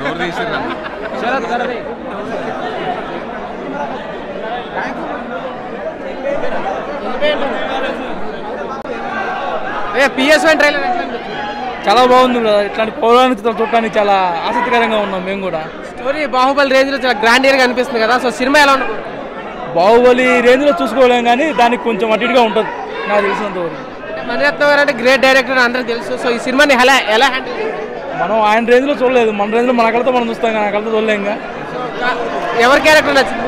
Door ఏ PS చాలా బాగుంది కదా ఇట్లాంటి పౌరాణిక చూడటానికి చాలా ఆసక్తికరంగా ఉన్నాం మేము కూడా. స్టోరీ బాహుబలి రేంజ్లో చాలా గ్రాండియర్గా అనిపిస్తుంది కదా. సో సినిమా ఎలా ఉంటుంది? బాహుబలి రేంజ్లో చూసుకోలేం కానీ దానికి కొంచెం అటుగా ఉంటుంది నాకు తెలిసినంత వరకు మణిరత్నం గారు అంటే గ్రేట్ డైరెక్టర్ అందరికి తెలుసు. సో ఈ సినిమాని ఎలా ఎలా హ్యాండిల్ మనం ఆయన రేంజ్లో చూడలేదు. మన రేంజ్లో మన కళతో మనం చూస్తాం కానీ కళతో చూడలేం ఎవరి క్యారెక్టర్ నచ్చింది.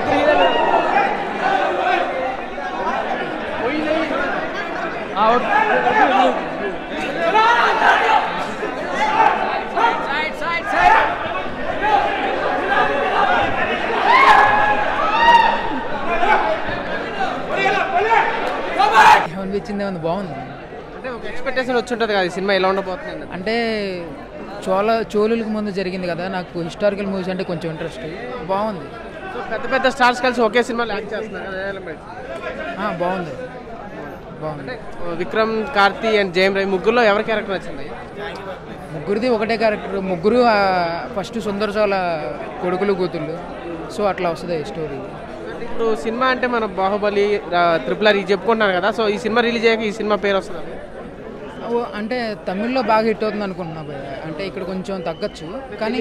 ఏమనిపించింది? ఏమన్నా బాగుంది? అంటే ఒక ఎక్స్పెక్టేషన్ వచ్చి ఉంటుంది కదా ఈ సినిమా ఎలా ఉండబోతుంది. అంటే చోళ చోళులకు ముందు జరిగింది కదా నాకు హిస్టారికల్ మూవీస్ అంటే కొంచెం ఇంట్రెస్ట్ బాగుంది. పెద్ద పెద్ద స్టార్స్ కలిసి ఒకే యాక్ట్ చేస్తున్నారు బాగుంది. బాగుంది. విక్రమ్ కార్తీ అండ్ జయం రవి ముగ్గురులో ఎవరి క్యారెక్టర్ నచ్చింది? ముగ్గురిది ఒకటే క్యారెక్టర్ ముగ్గురు ఫస్ట్ సుందర చోళ కొడుకులు కూతుళ్ళు. సో అట్లా వస్తుంది స్టోరీ ఇప్పుడు సినిమా అంటే మన బాహుబలి ట్రిపుల్ ఆర్ ఇది చెప్పుకుంటున్నాను కదా సో ఈ సినిమా రిలీజ్ అయ్యాక ఈ సినిమా పేరు వస్తుంది? అంటే తమిళ్ళో బాగా హిట్ అవుతుంది అనుకుంటున్నా. అంటే ఇక్కడ కొంచెం తగ్గచ్చు కానీ